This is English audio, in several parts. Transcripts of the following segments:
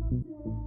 There's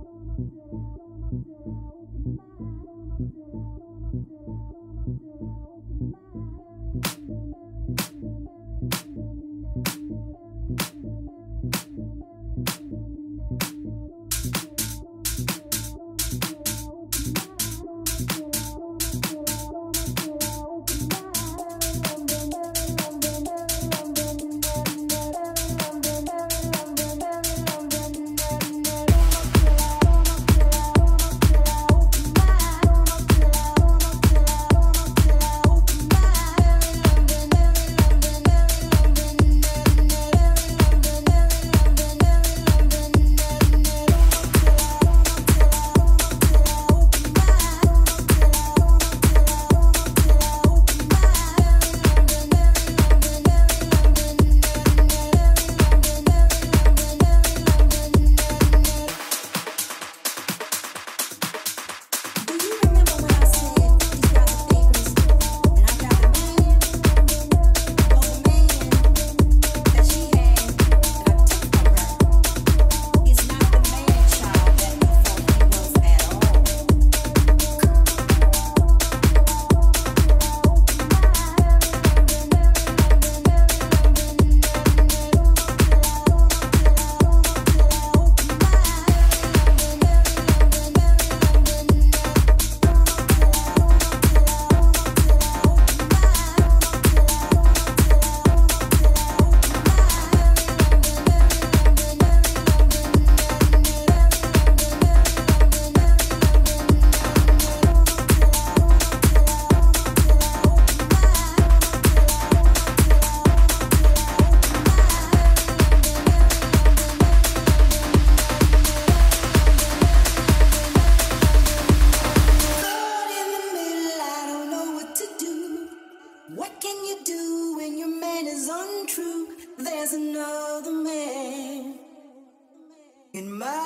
another man in my.